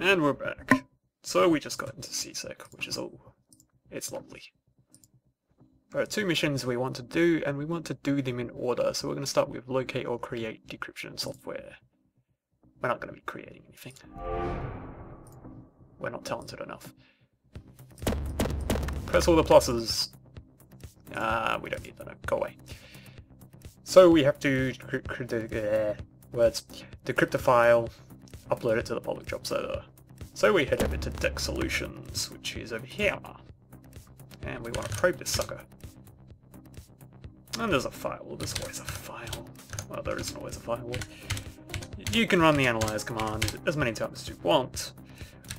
And we're back. So we just got into CSEC, which is all. It's lovely. There are two missions we want to do, and we want to do them in order. So we're going to start with locate or create decryption software. We're not going to be creating anything. We're not talented enough. Press all the pluses. Ah, uh, we don't need them. Go away. So we have to uh, words decrypt a file, upload it to the public job server. So we head over to DEC Solutions, which is over here. And we want to probe this sucker. And there's a firewall. There's always a file. Well, there isn't always a firewall. You can run the analyze command as many times as you want,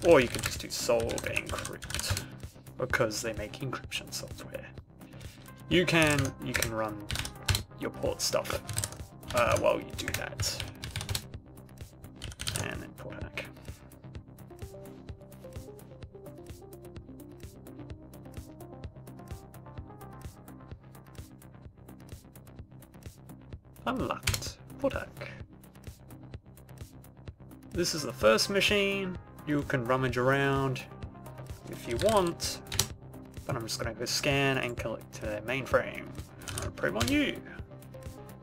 or you can just do solve encrypt, because they make encryption software. You can you can run your port stuff uh, while you do that. Hack. Unlocked. Port. This is the first machine. You can rummage around if you want, but I'm just going to go scan and collect the mainframe. To probe on you.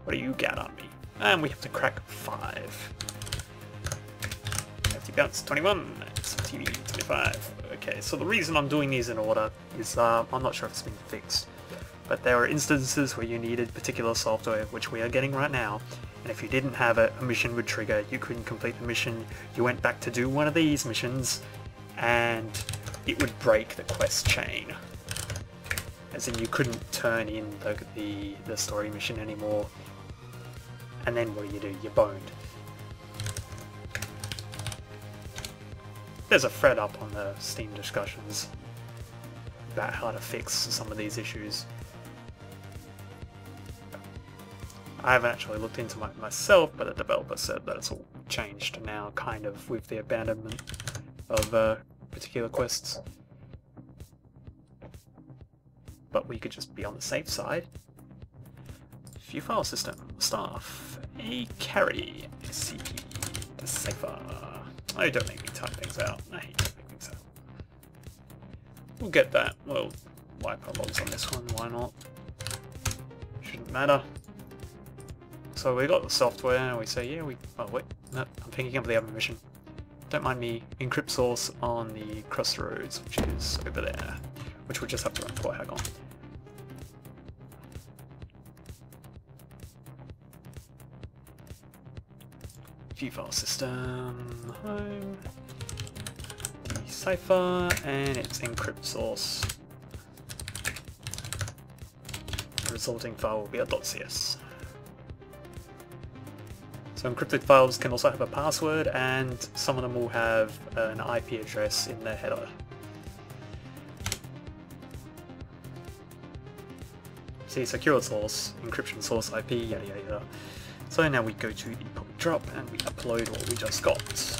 What do you got on me? And we have to crack 5. FTP bounce 21, TV 25. Okay, so the reason I'm doing these in order is uh, I'm not sure if it's been fixed, but there are instances where you needed particular software, which we are getting right now, and if you didn't have it, a mission would trigger, you couldn't complete the mission, you went back to do one of these missions, and it would break the quest chain. As in you couldn't turn in the, the, the story mission anymore, and then what do you do? You're boned. There's a thread up on the Steam discussions about how to fix some of these issues. I haven't actually looked into it myself, but the developer said that it's all changed now, kind of, with the abandonment of uh, particular quests. But we could just be on the safe side. View file system, staff, a carry, CP, decypher. Oh, I don't make me type things out. I hate typing things out. We'll get that. We'll wipe our logs on this one, why not? Shouldn't matter. So we got the software, and we say, yeah, we... Oh, wait, no, I'm thinking of the other mission. Don't mind me, encrypt source on the crossroads, which is over there, which we'll just have to run port hack on. View file system, home, decypher, and its encrypt source. The resulting file will be a .cs. So encrypted files can also have a password and some of them will have an IP address in their header. See, secure source, encryption source IP, yada yada yada. So now we go to the drop and we upload what we just got.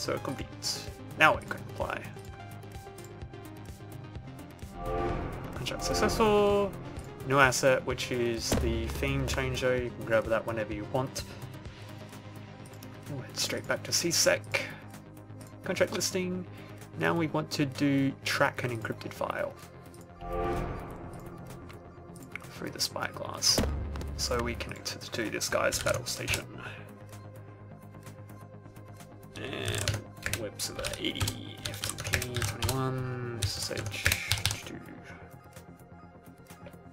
transfer complete. Now we can apply. Contract successful. New asset, which is the theme changer. You can grab that whenever you want. Straight back to CSEC. Contract listing. Now we want to do track an encrypted file through the spyglass. So we connect to this guy's battle station. And whips of 80, FTP 21, SSH 2.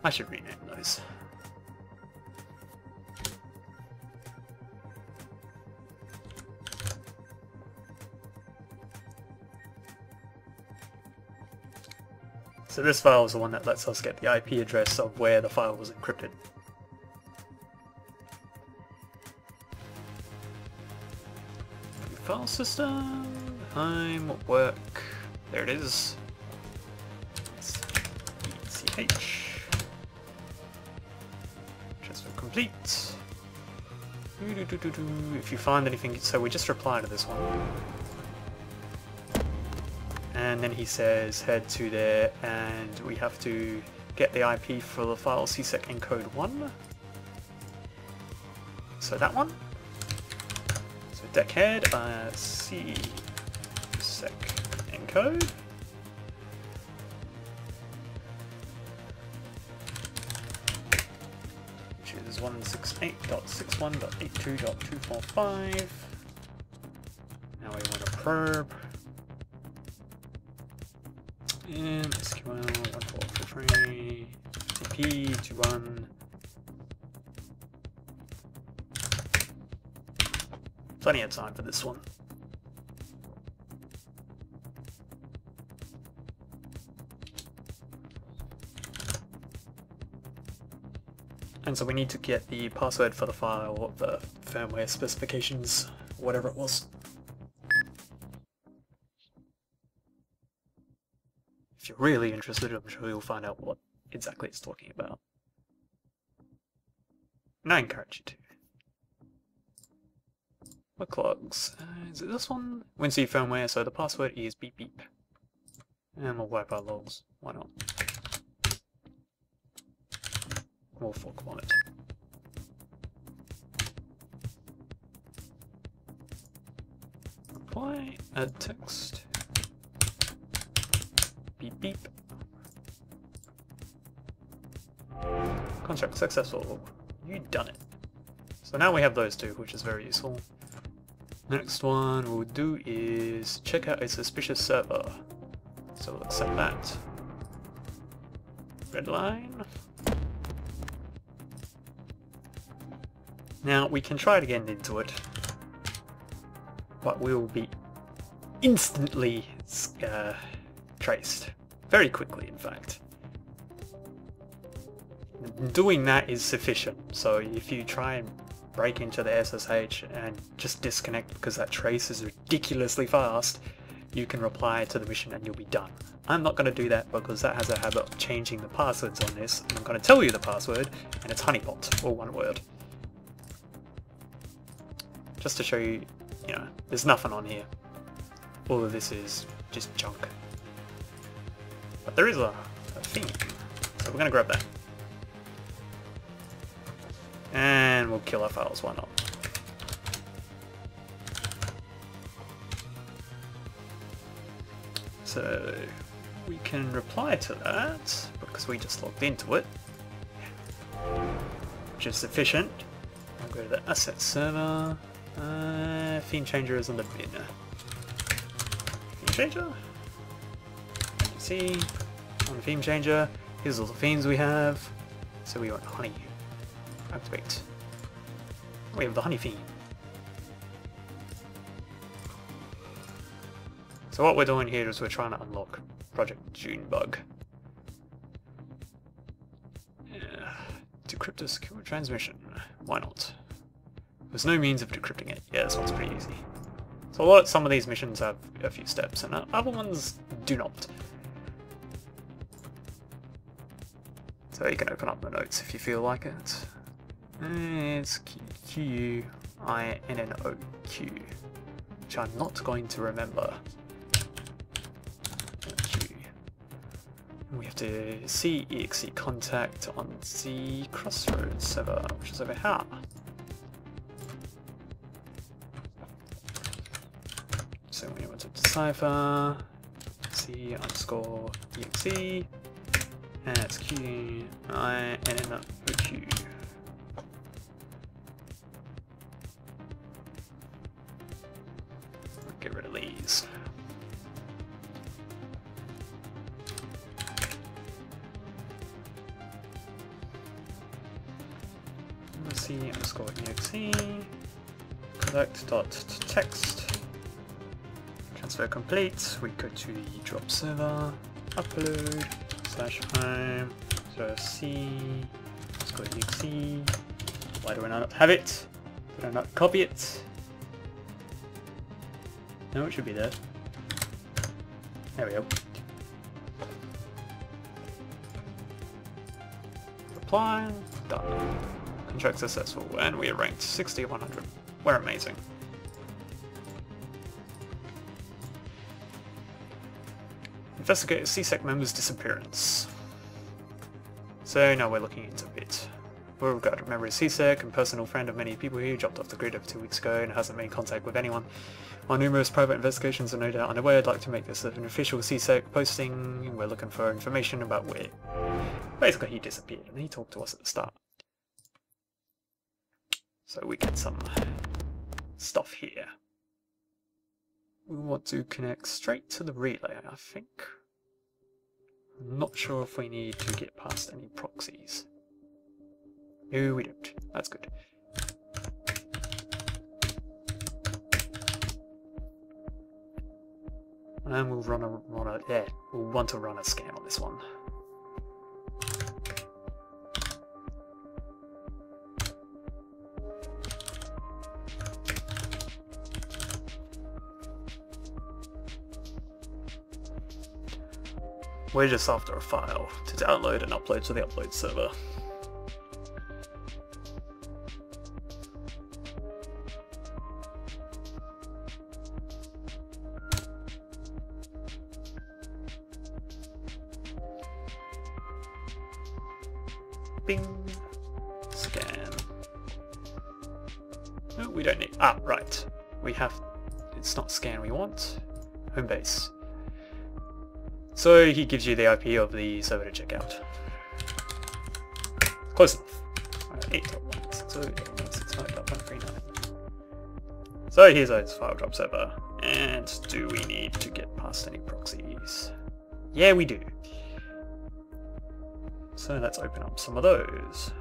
I should rename those. So this file is the one that lets us get the IP address of where the file was encrypted. File system, home, work, there it is. CH. Transfer complete. If you find anything, so we just reply to this one. And then he says head to there and we have to get the IP for the file csec encode 1 so that one. So dechead uh, csec encode. Which is 168.61.82.245 now we want to probe and SQL 1443 TP to run. Plenty of time for this one. And so we need to get the password for the file, the firmware specifications, whatever it was. Really interested, I'm sure you'll find out what exactly it's talking about. And I encourage you to. What clogs? Uh, is it this one? WinC firmware, so the password is beep beep. And we'll wipe our logs. Why not? We'll fork on it. Apply, add text. Beep beep. Contract successful. You done it. So now we have those two, which is very useful. Next one we'll do is check out a suspicious server. So we'll accept that. Red line. Now we can try to get into it, but we will be instantly uh, traced. Very quickly, in fact. Doing that is sufficient, so if you try and break into the SSH and just disconnect because that trace is ridiculously fast, you can reply to the mission and you'll be done. I'm not going to do that because that has a habit of changing the passwords on this, and I'm going to tell you the password, and it's honeypot, all one word. Just to show you, you know, there's nothing on here. All of this is just junk. But there is a, a theme, so we're to grab that. And we'll kill our files, why not? So we can reply to that because we just logged into it, which is sufficient. I'll go to the asset server. Uh, theme changer is on the bin. Theme changer? see on the theme changer. Here's all the themes we have. So we want honey. Activate. We have the honey theme. So what we're doing here is we're trying to unlock Project Junebug. Yeah. Decrypt a transmission. Why not? There's no means of decrypting it. Yeah, this one's pretty easy. So a lot, some of these missions have a few steps, and other ones do not. So you can open up the notes if you feel like it. It's Q-I-N-N-O-Q, which I'm not going to remember. Q. We have to see exe contact on the crossroads server, which is over here. So we want to decypher c underscore exe and that's q i n n o q. Get rid of these. Let's see underscore exe collect dot text transfer complete. We go to the drop server, upload slash home so c let's go exe. Why do I not have it? Did I not copy it? No, it should be there. There we go. Reply, done. Contract successful, and we are ranked 60 of 100. We're amazing. Investigate a CSEC member's disappearance. So now we're looking into it. Beauregard, a member of CSEC and personal friend of many people here, dropped off the grid over two weeks ago and hasn't made contact with anyone. While numerous private investigations are no doubt underway, I'd like to make this an official CSEC posting. We're looking for information about where... Basically, he disappeared and he talked to us at the start. So we get some stuff here. We want to connect straight to the relay, I think. Not sure if we need to get past any proxies. No, we don't. That's good. And we'll run a run a yeah, we'll want to run a scan on this one. We're just after a file to download and upload to the upload server. Bing. Scan. No, we don't need... Ah, right. We have... It's not scan we want. Home base. So he gives you the IP of the server to check out. Close enough. So here's our file drop server. And do we need to get past any proxies? Yeah, we do. So let's open up some of those.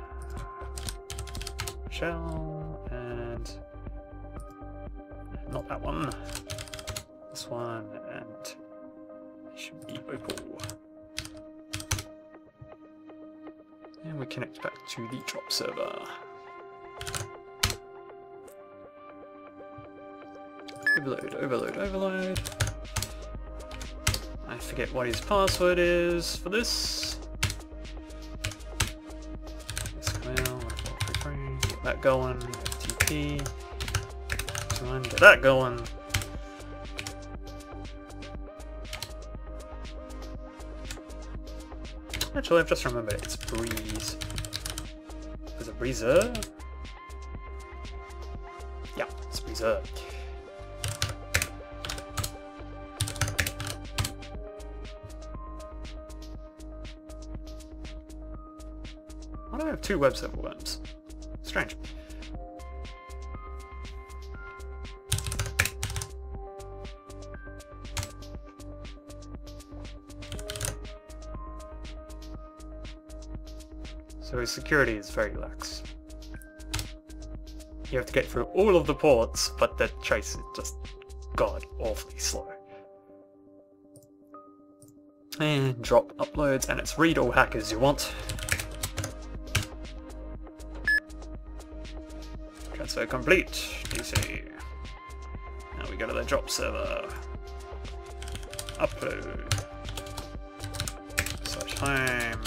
Shell and not that one. This one and should be Opal. And we connect back to the drop server. Overload, overload, overload. I forget what his password is for this. that going, FTP, get that going. Actually, I've just remembered it's Breeze. Is it Breezer? Yeah, it's Breezer. Why do I have two web server worms? Strange. Security is very lax. You have to get through all of the ports, but the trace is just god awfully slow. And drop uploads, and it's read all hackers you want. Transfer complete, DC. Now we go to the drop server. Upload. Slash home,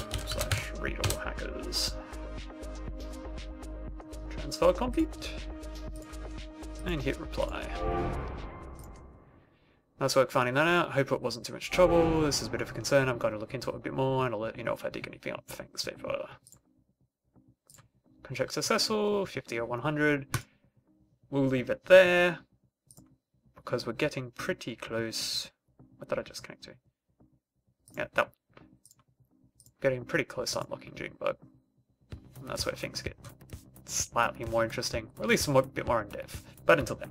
slash read all hackers. Transfer complete. And hit reply. Nice work finding that out. Hope it wasn't too much trouble. This is a bit of a concern. I'm going to look into it a bit more and I'll let you know if I dig anything up. Thanks, favor. Contract successful, 50 or 100. We'll leave it there because we're getting pretty close. What did I just connect to? Yeah, that. Getting pretty close on unlocking Junebug. And that's where things get slightly more interesting, or at least a bit more in depth. But until then.